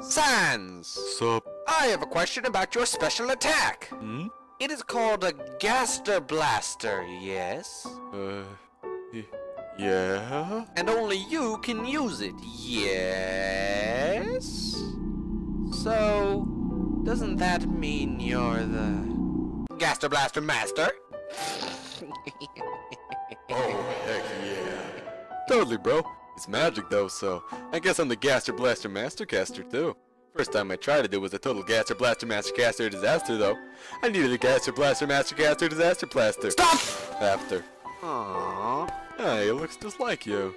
Sans! Sup? I have a question about your special attack. Hmm? It is called a Gaster Blaster, yes? Uh, yeah? And only you can use it, yes? So, doesn't that mean you're the Gaster Blaster Master? Oh, heck yeah. Totally, bro. It's magic, though, so I guess I'm the Gaster Blaster Mastercaster, too. First time I tried it, it was a total Gaster Blaster Mastercaster disaster, though. I needed a Gaster Blaster Mastercaster disaster plaster. Stop! After. Aww. Hey, it looks just like you.